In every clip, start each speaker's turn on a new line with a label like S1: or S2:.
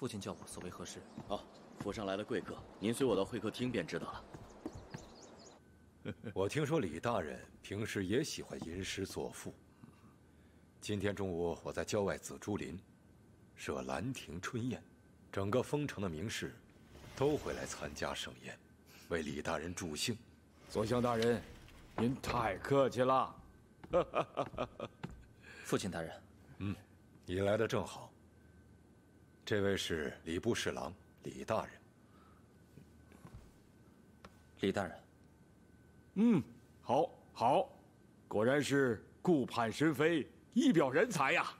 S1: 父亲叫我，所为何事？
S2: 哦，府上来了贵客，您随我到会客厅便知道了。
S3: 我听说李大人平时也喜欢吟诗作赋。今天中午我在郊外紫竹林设兰亭春宴，整个丰城的名士都会来参加盛宴，为李大人助兴。
S4: 左相大人，您太客气了。
S1: 父亲大人，
S3: 嗯，你来的正好。这位是礼部侍郎李大人。
S1: 李大人。
S4: 嗯，好，好，果然是顾盼神飞，一表人才呀！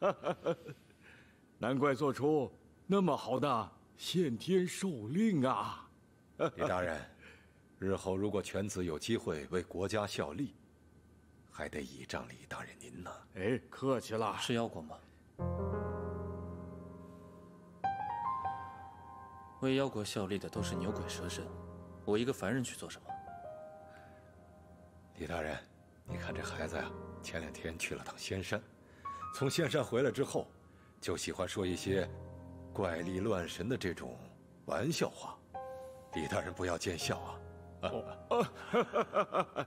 S4: 难怪做出那么好的献天授令啊！
S3: 李大人，日后如果犬子有机会为国家效力，还得倚仗李大人您呢。
S4: 哎，客气了。
S1: 是妖国吗？为妖国效力的都是牛鬼蛇神，我一个凡人去做什么？
S3: 李大人，你看这孩子呀，前两天去了趟仙山，从仙山回来之后，就喜欢说一些怪力乱神的这种玩笑话。李大人不要见笑啊！
S4: 啊，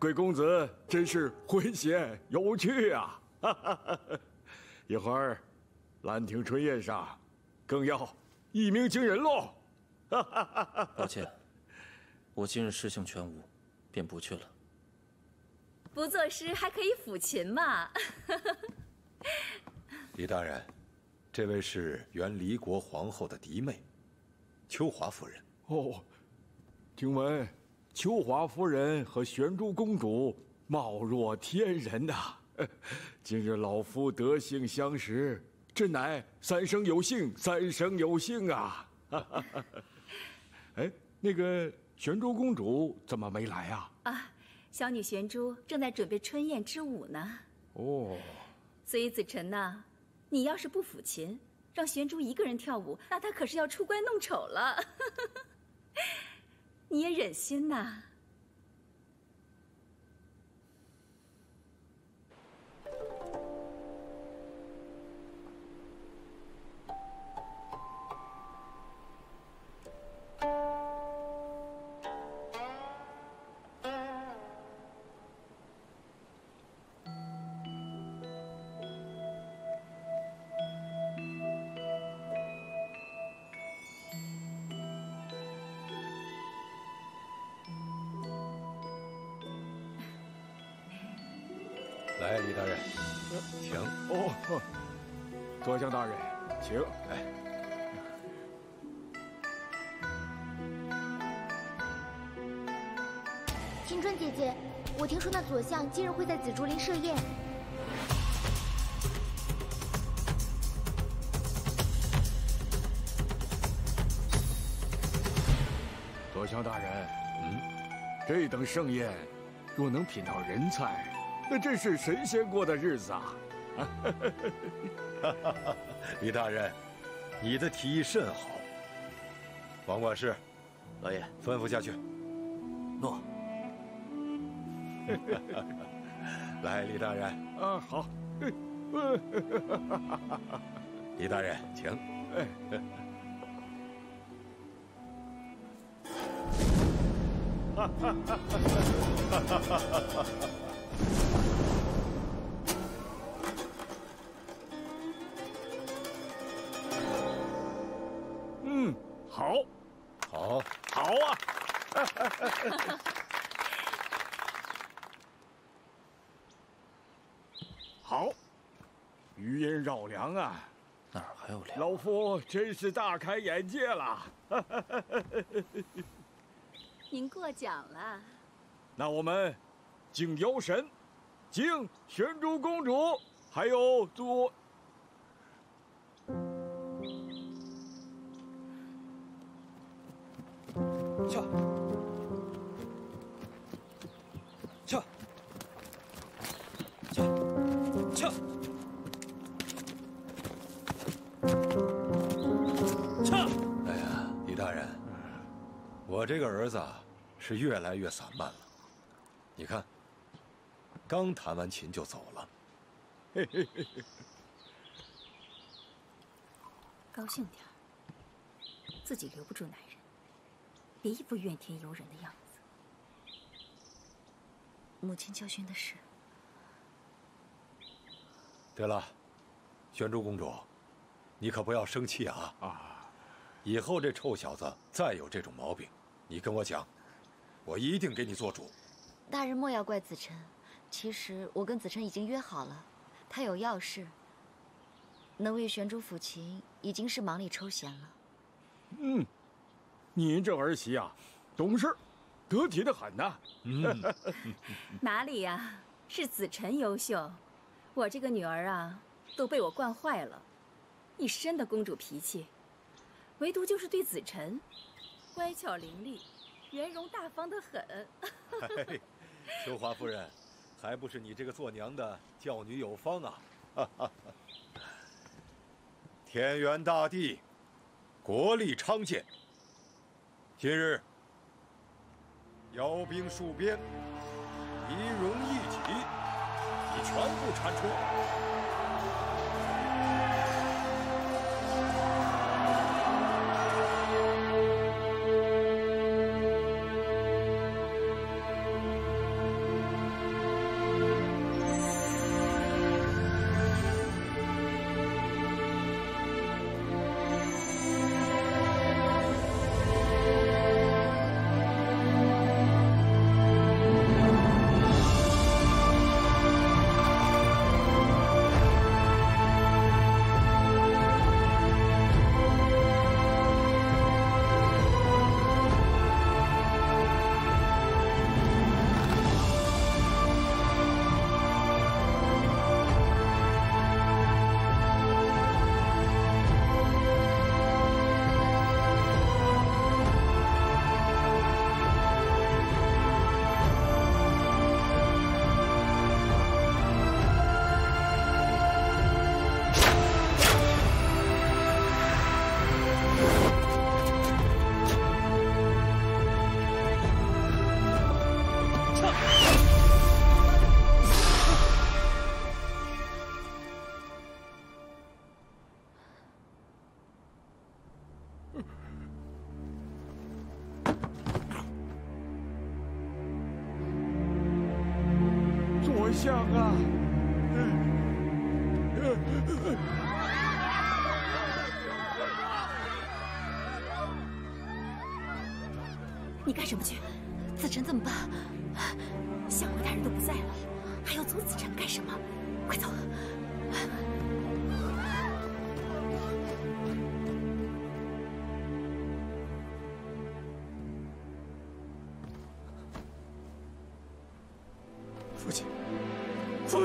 S4: 贵公子真是诙谐有趣啊！一会儿兰亭春宴上，更要一鸣惊人喽！
S1: 抱歉，我今日事情全无，便不去了。
S5: 不作诗还可以抚琴嘛？
S3: 李大人，这位是原离国皇后的嫡妹，秋华夫人。
S4: 哦，听闻秋华夫人和玄珠公主貌若天人呐。今日老夫得幸相识，真乃三生有幸，三生有幸啊！哎，那个玄珠公主怎么没来啊？
S5: 啊。小女玄珠正在准备春宴之舞呢。
S4: 哦，
S5: 所以子辰呐，你要是不抚琴，让玄珠一个人跳舞，那她可是要出乖弄丑了。你也忍心呐？
S3: 来，李大人，请。
S4: 哦，左相大人，请。
S3: 哎，
S6: 青春姐姐，我听说那左相今日会在紫竹林设宴。
S4: 左相大人，嗯，这等盛宴，若能品到人才。那真是神仙过的日子啊！
S3: 李大人，你的提议甚好。王管事，
S2: 老爷，
S3: 吩咐下去。
S1: 诺。
S3: 来，李大人。
S4: 啊，好。
S3: 李大人，请。哎。哈哈哈哈哈
S4: 老夫真是大开眼界了。
S5: 您过奖了。
S4: 那我们敬妖神，敬玄珠公主，还有左。
S3: 我这个儿子是越来越散漫了。你看，刚弹完琴就走了。嘿嘿嘿嘿。
S5: 高兴点儿，自己留不住男人，别一副怨天尤人的样子。
S7: 母亲教训的是。
S3: 对了，玄珠公主，你可不要生气啊！啊，以后这臭小子再有这种毛病，你跟我讲，我一定给你做主。
S7: 大人莫要怪子辰，其实我跟子辰已经约好了，他有要事，能为玄珠抚琴，已经是忙里抽闲了。
S4: 嗯，您这儿媳啊，懂事，得体的很呐。
S5: 嗯，哪里呀？是子辰优秀。我这个女儿啊，都被我惯坏了，一身的公主脾气，唯独就是对子辰，乖巧伶俐，圆融大方的很。
S3: 秋华夫人，还不是你这个做娘的教女有方啊！天元大地，国力昌健。今日邀兵戍边，仪容一己。你全部铲除。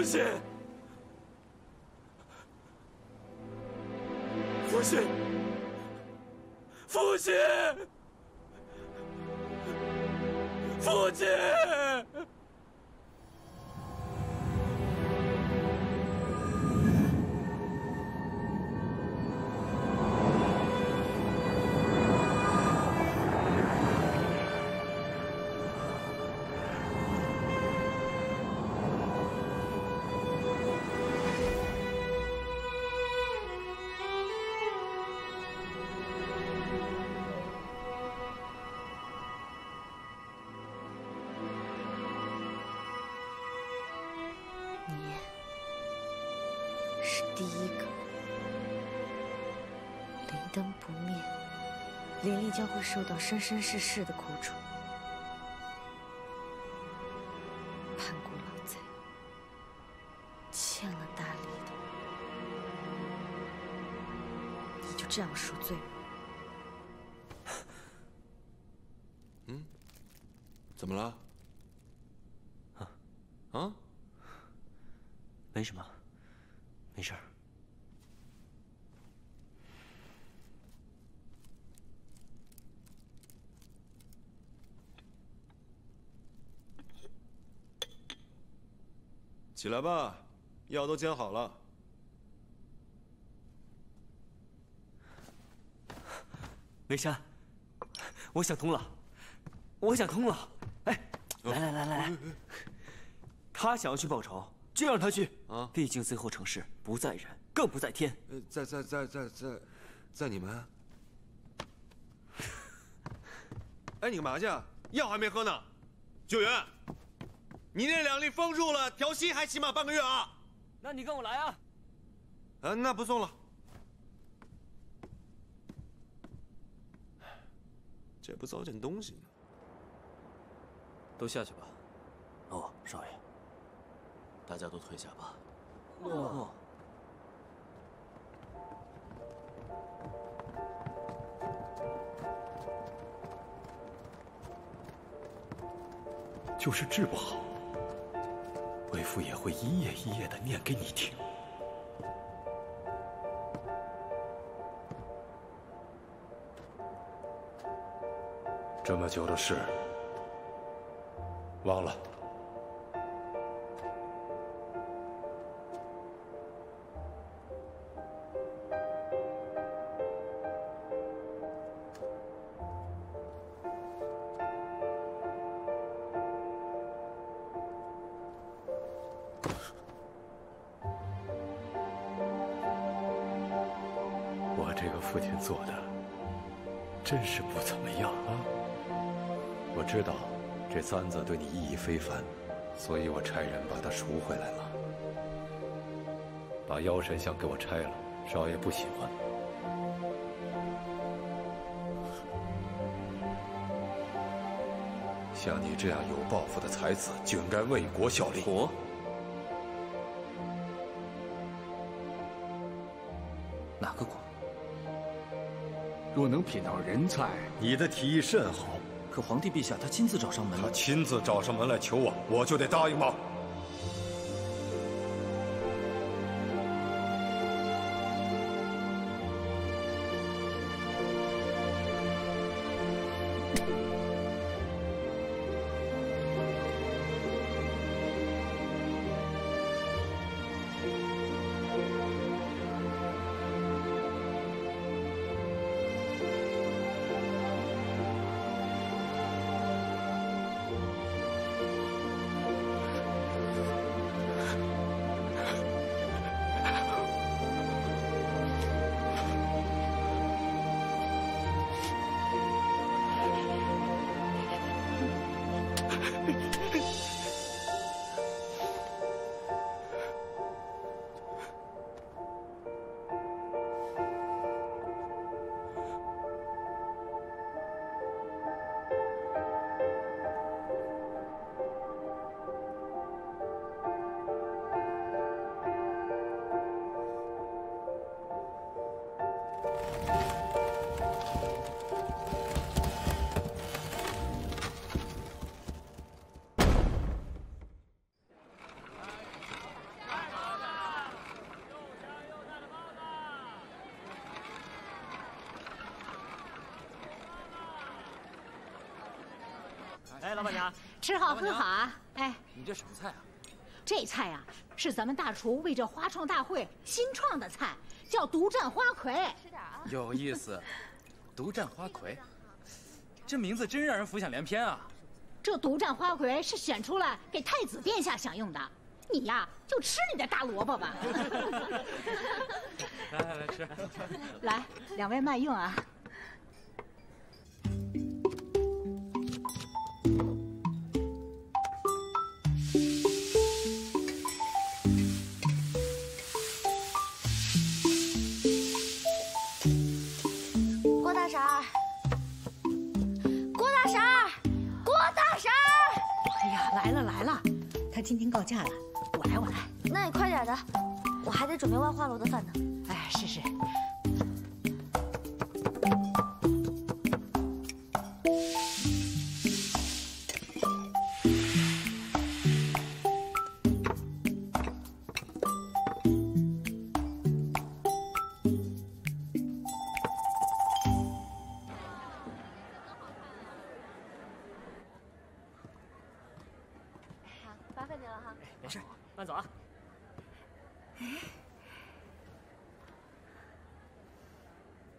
S4: 父亲，父亲，父亲！是。
S7: 第一个，灵灯不灭，灵力将会受到生生世世的苦楚。叛国老贼，欠了大理的，你就这样赎罪
S8: 吗？嗯？怎么了？
S1: 啊？
S8: 啊？
S1: 没什么。没事儿。
S8: 起来吧，药都煎好了。
S1: 梅山，我想通了，我想通了。哎，来来来来来，他想要去报仇。就让他去啊！毕竟最后成事不在人，更不在天。
S8: 在在在在在，在你们。哎，你干嘛去？药还没喝呢。九元，你那两粒封住了，调息还起码半个月啊。
S1: 那你跟我来啊。
S8: 啊，那不送了。这不糟践东西呢。
S2: 都下去吧。哦，少爷。大家都退下吧。
S1: 哦。
S3: 就是治不好，为父也会一页一页的念给你听。这么久的事，忘了。父亲做的真是不怎么样啊！我知道这簪子对你意义非凡，所以我差人把它赎回来了。把妖神像给我拆了，少爷不喜欢。像你这样有抱负的才子，就应该为国效力。
S2: 国？
S4: 若能品到人才，
S3: 你的提议甚好。
S2: 可皇帝陛下他亲自找上门
S3: 他亲自找上门来求我，我就得答应吗？
S1: 哎，老板娘，
S9: 吃好喝好啊！哎，
S2: 你这什么菜啊？
S9: 这菜呀，是咱们大厨为这花创大会新创的菜，叫独占花魁。吃点啊，
S10: 有意思。独占花魁，这名字真让人浮想联翩啊！
S9: 这独占花魁是选出来给太子殿下享用的，你呀就吃你的大萝卜吧。
S10: 来来来吃，
S9: 来，两位慢用啊。来了来了，他今天告假了，我来我来。
S6: 那你快点的，我还得准备万花楼的饭呢。
S9: 哎，是是。
S6: 麻烦你了哈。
S1: 没事，慢走啊。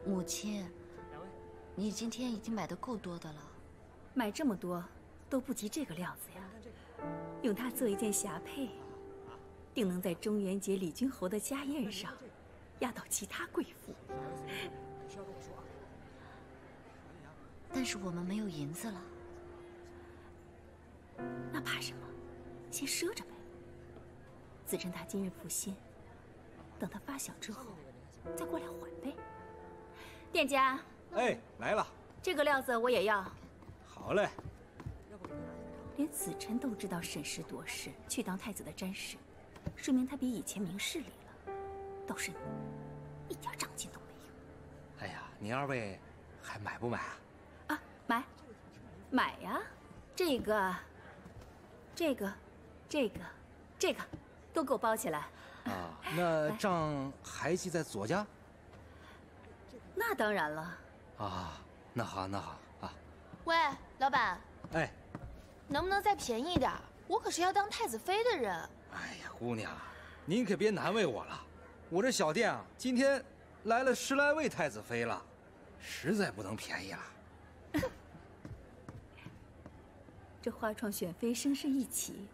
S7: 母亲，
S1: 两位，
S7: 你今天已经买的够多的了。
S5: 买这么多，都不及这个料子呀。用它做一件霞帔，定能在中元节李君侯的家宴上压倒其他贵妇。
S7: 但是我们没有银子了。
S5: 那怕什么？先赊着呗。子辰他今日负心，等他发小之后，再过来还呗。店家，
S11: 哎，来了。
S5: 这个料子我也要。
S11: 好嘞。
S5: 连子辰都知道审时度势去当太子的詹事，说明他比以前明事理了。倒是你，一点长进都没有。
S11: 哎呀，您二位还买不买啊？
S5: 啊，买，买呀！这个，这个，这个，这个，都给我包起来。
S11: 啊，那账还记在左家？
S5: 那当然了。
S11: 啊，那好，那好啊。
S6: 喂，老板。
S11: 哎。
S6: 能不能再便宜点？我可是要当太子妃的人。
S11: 哎呀，姑娘，您可别难为我了。我这小店啊，今天来了十来位太子妃了，实在不能便宜了。
S5: 这花创选妃声势一起，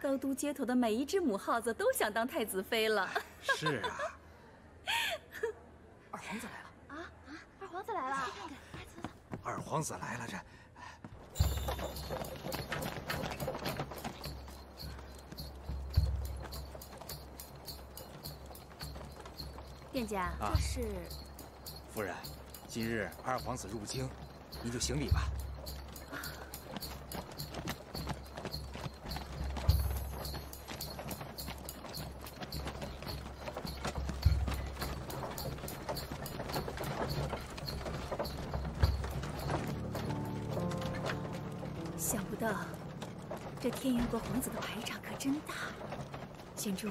S5: 高都街头的每一只母耗子都想当太子妃了。
S11: 是啊。
S6: 二皇子来了啊啊！二皇子来了，看看，快走走。
S11: 二皇子来了，这。
S5: 店家，这是。
S11: 夫人，今日二皇子入京，您就行礼吧。
S5: 国皇子的排场可真大。玄珠，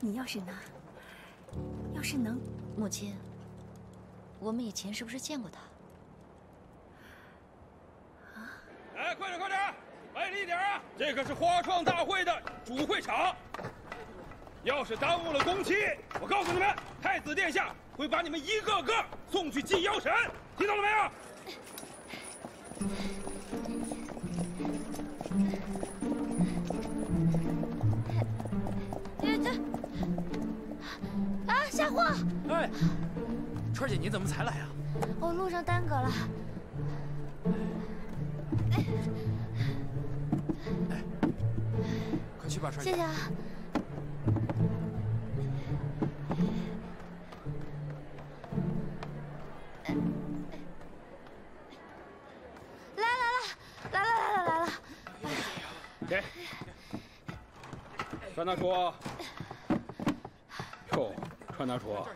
S5: 你要是能。要是能，
S7: 母亲，我们以前是不是见过他？
S12: 啊！哎，快点快点，卖力点啊！这可是花创大会的主会场，要是耽误了工期，我告诉你们，太子殿下会把你们一个个送去祭妖神，听到了没有？
S10: 哎，川姐，你怎么才来啊？
S6: 我路上耽搁了。
S10: 哎，快去吧，川
S6: 姐。谢谢啊。来来来，来来来来来了。
S12: 给。川大厨。哟，川大厨。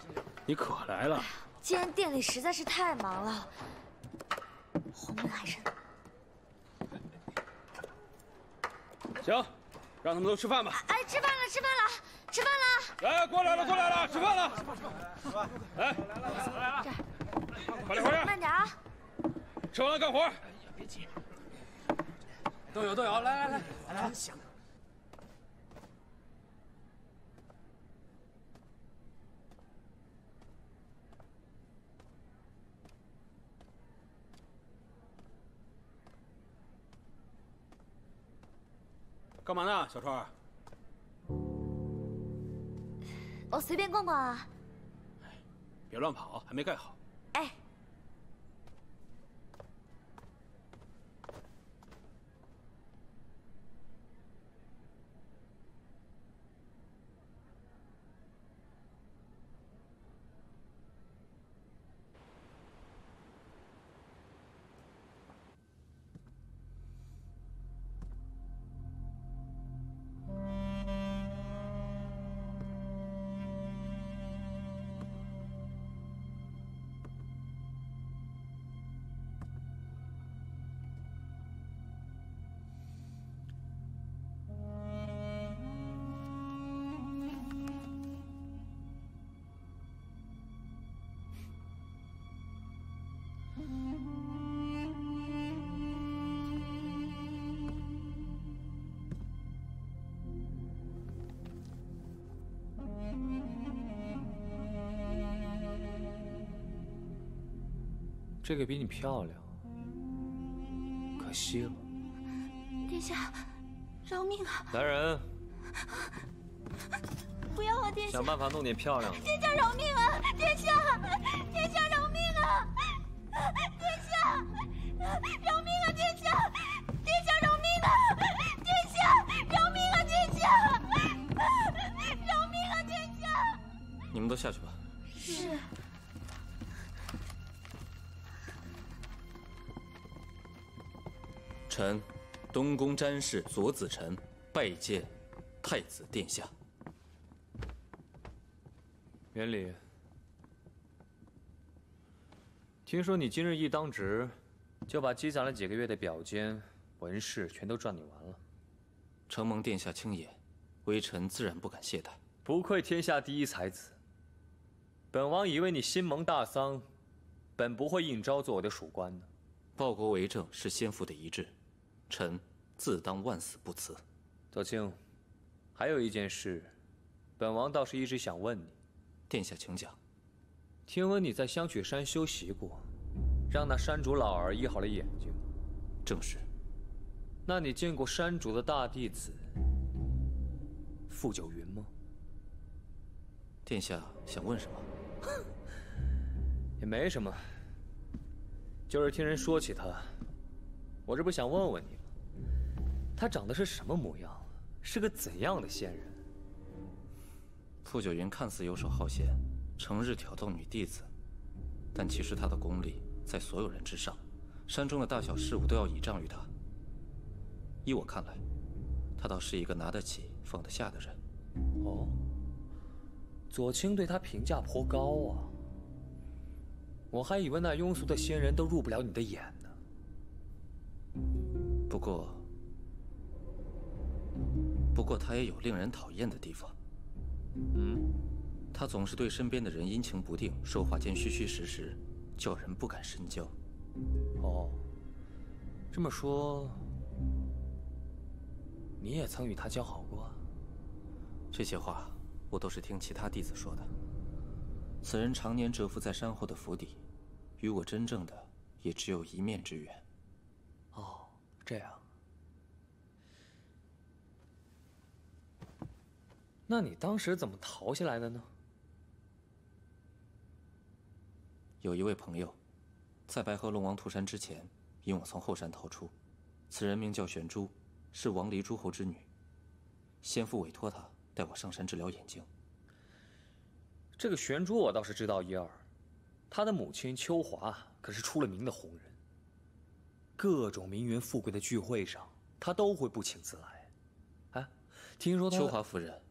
S12: 你可来了！
S6: 今天店里实在是太忙了，红名还深。
S12: 行，让他们都吃饭吧。
S6: 哎，吃饭了，吃饭了，吃饭了！
S12: 来，过来了，过来了，吃饭了。吃饭，来，来了，来了，快点，快点，
S6: 慢点啊！
S12: 吃完了干活。哎呀，
S10: 别急。都有，都有，来来来，来。
S12: 干嘛呢，小川？
S6: 我随便逛逛啊。
S12: 别乱跑，还没盖好。
S1: 这个比你漂亮，可惜了。
S6: 殿下，饶命啊！
S1: 来人，
S6: 不要啊，殿下！
S1: 想办法弄点漂亮的。
S6: 殿下饶命啊！殿下，殿下饶命啊！殿下，饶命啊！殿下，殿下饶命啊！殿下，饶命啊！殿下，饶命啊！殿下！
S2: 你们都下去吧。东宫詹事左子臣拜见太子殿下。
S1: 元礼，听说你今日一当值，就把积攒了几个月的表笺、文饰全都转你完了。
S2: 承蒙殿下清言，微臣自然不敢懈怠。
S1: 不愧天下第一才子。本王以为你心蒙大丧，本不会应召做我的属官的。
S2: 报国为政是先父的遗志，臣自当万死不辞。
S1: 左青，还有一件事，本王倒是一直想问你。
S2: 殿下，请讲。
S1: 听闻你在香雪山修习过，让那山主老儿医好了眼睛。
S2: 正是。
S1: 那你见过山主的大弟子傅九云吗？
S2: 殿下想问什么？
S1: 也没什么，就是听人说起他，我这不想问问你吗？他长得是什么模样？是个怎样的仙人？
S2: 傅九云看似游手好闲，成日挑逗女弟子，但其实他的功力在所有人之上，山中的大小事务都要倚仗于他。依我看来，他倒是一个拿得起放得下的人。
S1: 哦，左青对他评价颇高啊。我还以为那庸俗的仙人都入不了你的眼呢。
S2: 不过，不过他也有令人讨厌的地方。
S1: 嗯，
S2: 他总是对身边的人阴晴不定，说话间虚虚实实，叫人不敢深交。
S1: 哦，这么说，你也曾与他交好过？
S2: 这些话我都是听其他弟子说的。此人常年蛰伏在山后的府邸，与我真正的也只有一面之缘。
S1: 哦，这样。那你当时怎么逃下来的呢？
S2: 有一位朋友，在白鹤龙王屠山之前，引我从后山逃出。此人名叫玄珠，是王离诸侯之女。先父委托他带我上山治疗眼睛。
S1: 这个玄珠我倒是知道一二，他的母亲秋华可是出了名的红人。各种名媛富贵的聚会上，他都会不请自来。哎，听说
S2: 秋华夫人。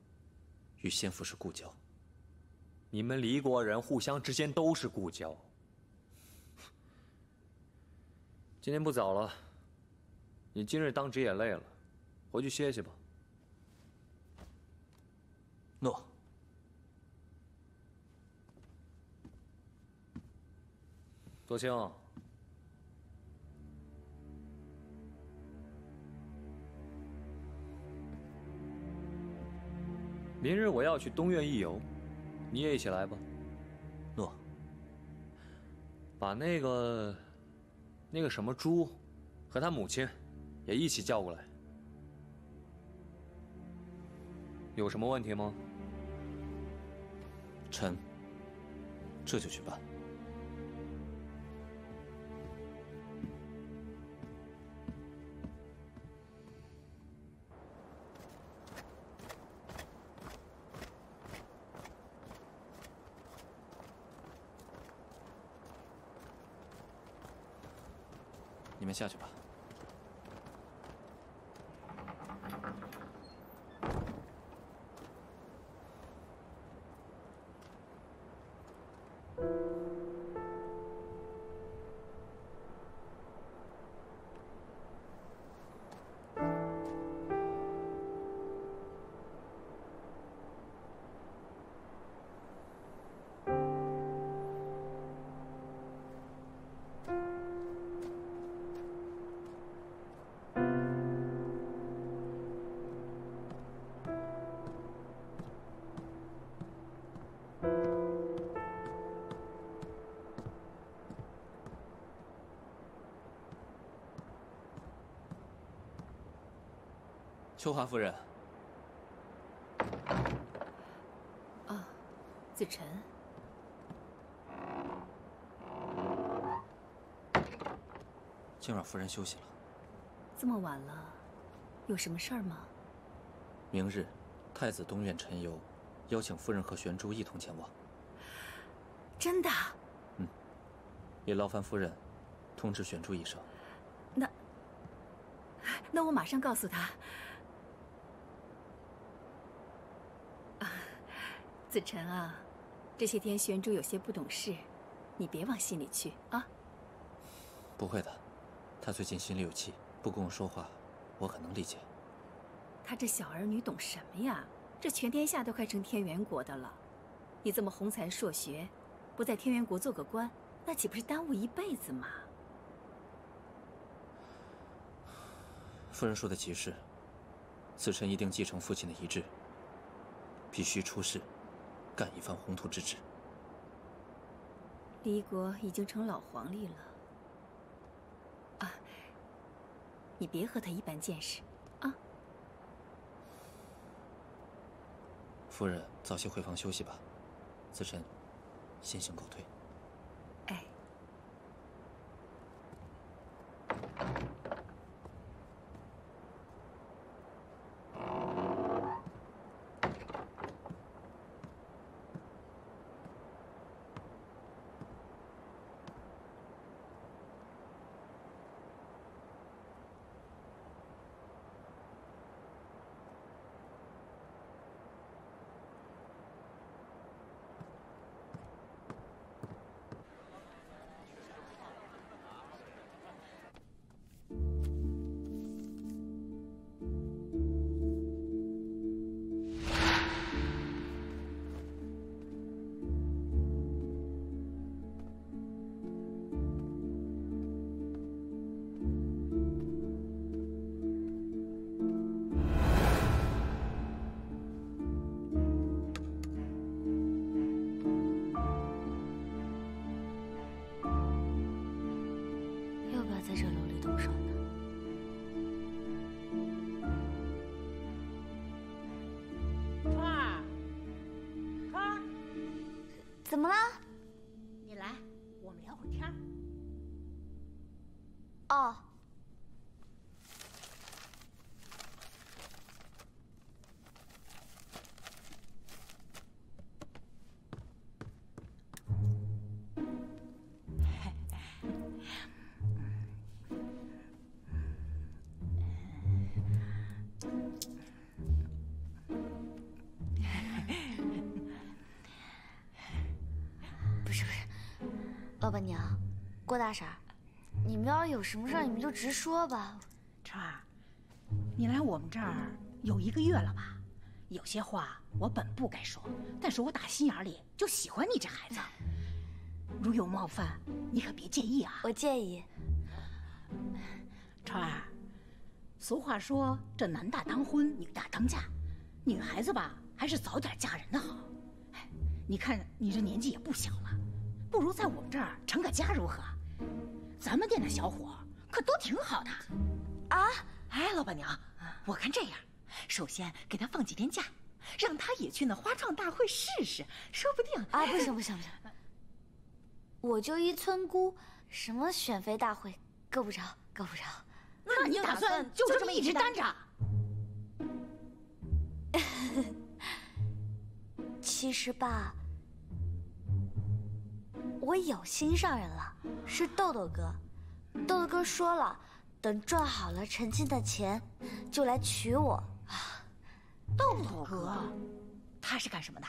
S2: 与先父是故交，
S1: 你们黎国人互相之间都是故交。今天不早了，你今日当值也累了，回去歇歇吧。
S2: 诺。
S1: 左卿，明日我要去东院一游，你也一起来吧。
S2: 诺。
S1: 把那个、那个什么朱，和他母亲，也一起叫过来。有什么问题吗？
S2: 臣这就去办。下去吧。秋华夫人，啊
S5: 子辰，
S2: 静让夫人休息了。
S5: 这么晚了，有什么事儿吗？
S2: 明日，太子东院陈游，邀请夫人和玄珠一同前往。
S5: 真的？
S2: 嗯，也劳烦夫人通知玄珠一声。
S5: 那，那我马上告诉他。啊，子辰啊，这些天玄珠有些不懂事，你别往心里去啊。
S2: 不会的，他最近心里有气，不跟我说话，我很能理解。
S5: 他这小儿女懂什么呀？这全天下都快成天元国的了，你这么宏才硕学，不在天元国做个官，那岂不是耽误一辈子吗？
S2: 夫人说的极是，子辰一定继承父亲的遗志，必须出仕，干一番宏图之志。
S5: 离国已经成老黄历了，啊，你别和他一般见识，啊。
S2: 夫人早些回房休息吧，子辰先行告退。
S7: 老板娘，郭大婶儿，你们要是有什么事儿，你们就直说吧。
S9: 川儿，你来我们这儿有一个月了吧？有些话我本不该说，但是我打心眼里就喜欢你这孩子。如有冒犯，你可别介意啊。
S7: 我介意。
S9: 川儿，俗话说这男大当婚，女大当嫁，女孩子吧还是早点嫁人的好。哎，你看你这年纪也不小了，不如在我们这儿成个家如何？咱们店的小伙可都挺好的。
S7: 啊，
S13: 哎，老板娘，我看这样，首先给他放几天假，让他也去那花创大会试试，说不定
S7: 啊，不行不行不行，我就一村姑，什么选妃大会够不着，够不着。
S9: 那你打算就这么一直单着？
S7: 其实吧，我有心上人了，是豆豆哥。豆豆哥说了，等赚好了陈进的钱，就来娶我。
S9: 豆豆哥，他是干什么的？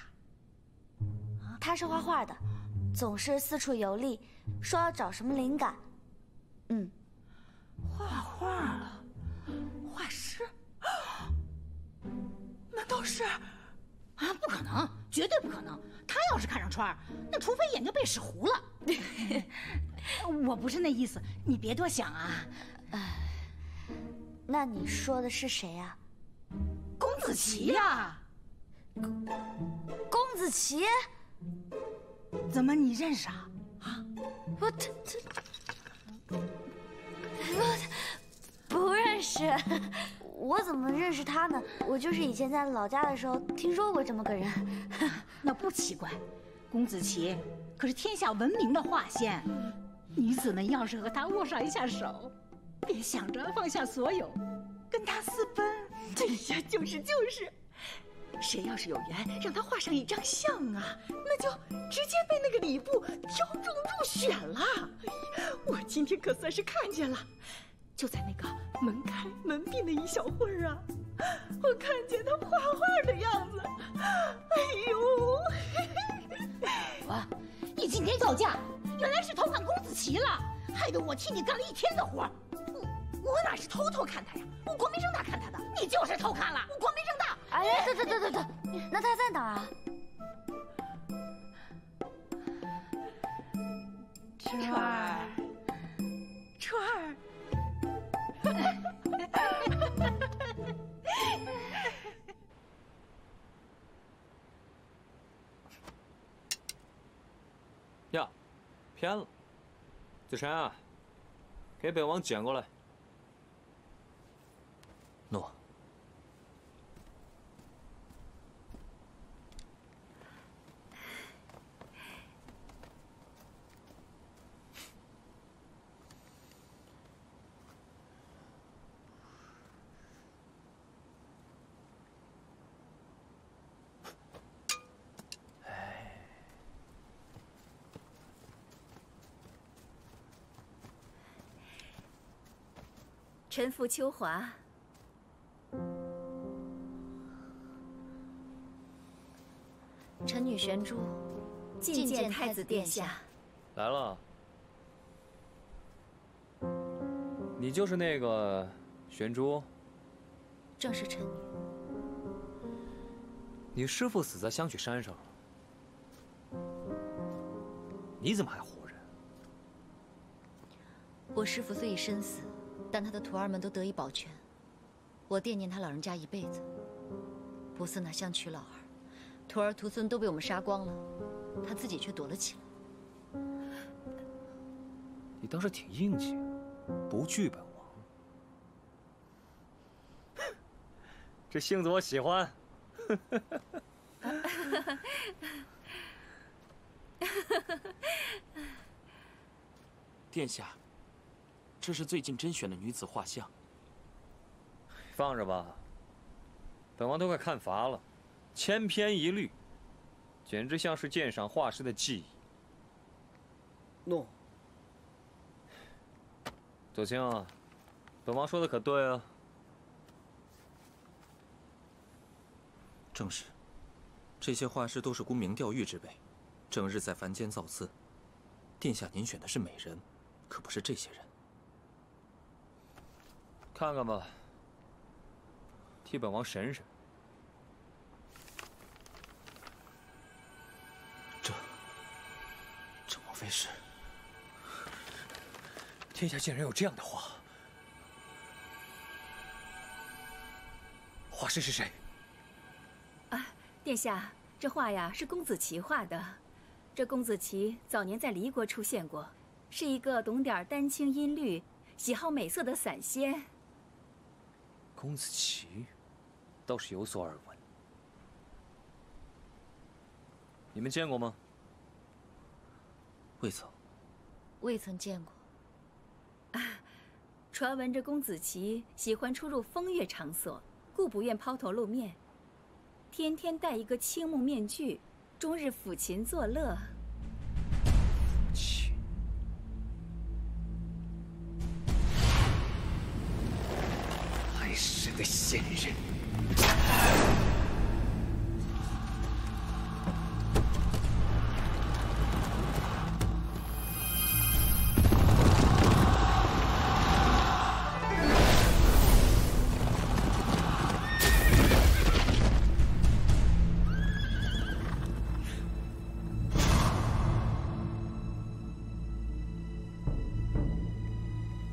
S7: 他是画画的，总是四处游历，说要找什么灵感。嗯，
S9: 画画了，画师？难道是？啊，不可能，绝对不可能！他要是看上川儿，那除非眼睛被屎糊了。我不是那意思，你别多想啊。
S7: 那你说的是谁呀、
S9: 公子琪呀、
S7: 公子琪？
S9: 怎么你认识啊？
S7: 啊我他他，我不认识。
S6: 我怎么认识他呢？我就是以前在老家的时候听说过这么个人。
S9: 那不奇怪，公子琪可是天下闻名的画仙，女子们要是和他握上一下手，别想着放下所有，跟他私奔。
S13: 对呀，就是就是，谁要是有缘让他画上一张像啊，那就直接被那个礼部挑中入选了。我今天可算是看见了。就在那个门开门闭那一小会儿啊，我看见他画画的样子，哎呦！
S9: 我，你今天要嫁，原来是偷看公子琪了，害得我替你干了一天的活。
S13: 我我哪是偷偷看他呀？我光明正大看他的。
S9: 你就是偷看了，
S13: 我光明正大。
S6: 哎，等等等等等，那他在哪儿啊？
S9: 春儿，
S1: 捡了！子辰啊，给本王捡过来。
S2: 诺。
S5: 臣妇秋华，
S7: 臣女玄珠，
S5: 觐见太子殿下。
S1: 来了，你就是那个玄珠？
S7: 正是臣女。
S1: 你师父死在香雪山上了，你怎么还活着？
S7: 我师父虽已身死。但他的徒儿们都得以保全，我惦念他老人家一辈子。不似那香曲老儿，徒儿徒孙都被我们杀光了，他自己却躲了起来。
S1: 你倒是挺硬气，不惧本王。这性子我喜欢。
S10: 殿下。这是最近甄选的女子画像。
S1: 放着吧，本王都快看乏了，千篇一律，简直像是鉴赏画师的技艺。
S10: 诺。
S1: 左青，本王说的可对啊？
S2: 正是，这些画师都是沽名钓誉之辈，整日在凡间造次。殿下，您选的是美人，可不是这些人。
S1: 看看吧，替本王审审。
S2: 这，这莫非是？
S1: 天下竟然有这样的画！画师是谁？
S5: 啊，殿下，这画呀是公子琪画的。这公子琪早年在离国出现过，是一个懂点丹青音律、喜好美色的散仙。
S1: 公子琪，倒是有所耳闻。你们见过吗？
S2: 未曾。
S7: 未曾见过。
S5: 啊，传闻这公子琪喜欢出入风月场所，故不愿抛头露面，天天戴一个青木面具，终日抚琴作乐。
S1: 是个仙人。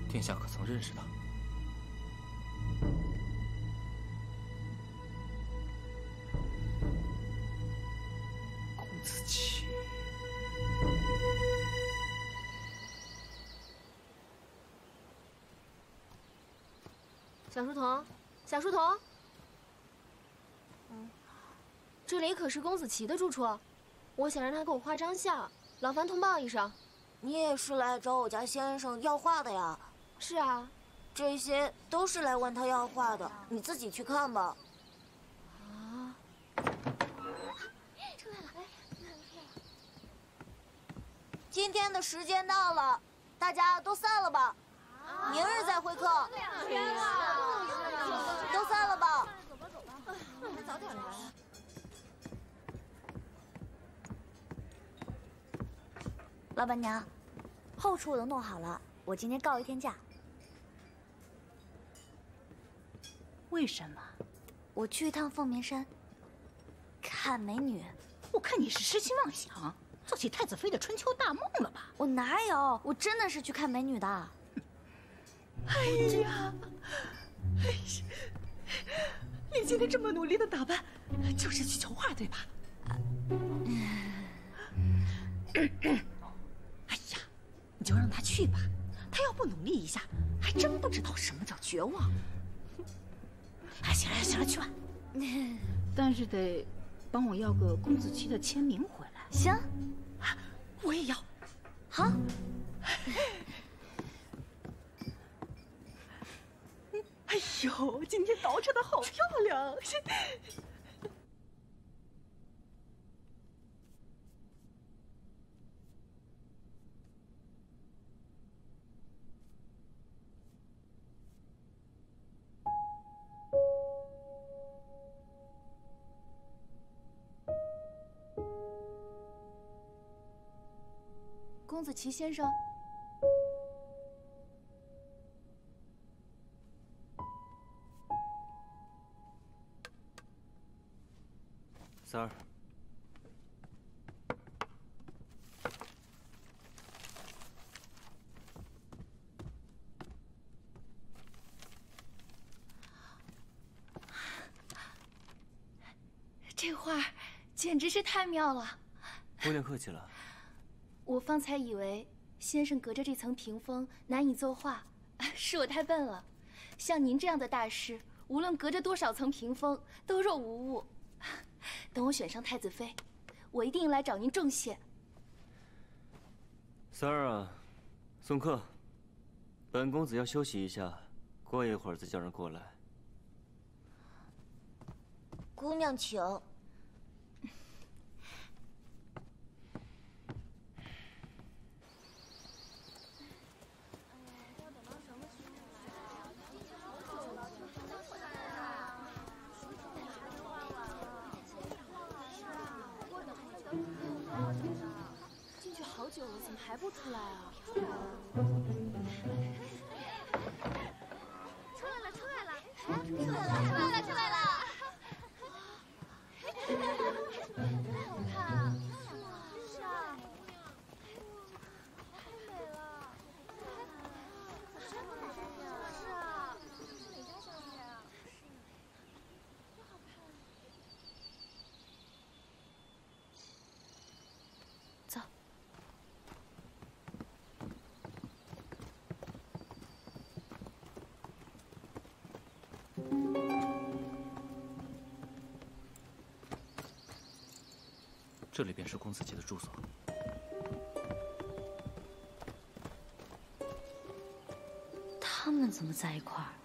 S2: 殿下可曾认识他？
S14: 小书童，小书童，这里可是公子琪的住处，我想让他给我画张像，劳烦通报一声。
S7: 你也是来找我家先生要画的呀？
S14: 是啊，
S7: 这些都是来问他要画的，你自己去看吧。
S14: 啊！
S7: 出来了！今天的时间到了，大家都散了吧，明日再会客。都散了吧。
S14: 走吧走吧，早点来。
S7: 老板娘，后厨我都弄好了，我今天告一天假。
S9: 为什么？
S7: 我去一趟凤鸣山，看美女。
S9: 我看你是痴心妄想，做起太子妃的春秋大梦了吧？
S7: 我哪有？我真的是去看美女的。
S13: 哎呀，哎呀，你今天这么努力的打扮，就是去求画对吧？哎呀，你就让他去吧，他要不努力一下，还真不知道什么叫绝望。哎，行了行了，去吧。
S9: 但是得帮我要个公子期的签名回来。
S7: 行，
S13: 我也要。
S7: 好。
S13: 哎呦，今天捯饬的好漂亮！
S14: 公子琪先生。
S10: 三儿，
S14: 这画简直是太妙了。
S10: 姑娘客气了。
S14: 我方才以为先生隔着这层屏风难以作画，是我太笨了。像您这样的大师，无论隔着多少层屏风，都若无物。等我选上太子妃，我一定来找您重谢。
S10: 三儿啊，送客。本公子要休息一下，过一会儿再叫人过来。
S7: 姑娘请。
S14: 进去好久了，怎么还不出来啊？
S10: 这里便是公子杰的住所。
S15: 他们怎么在一块儿？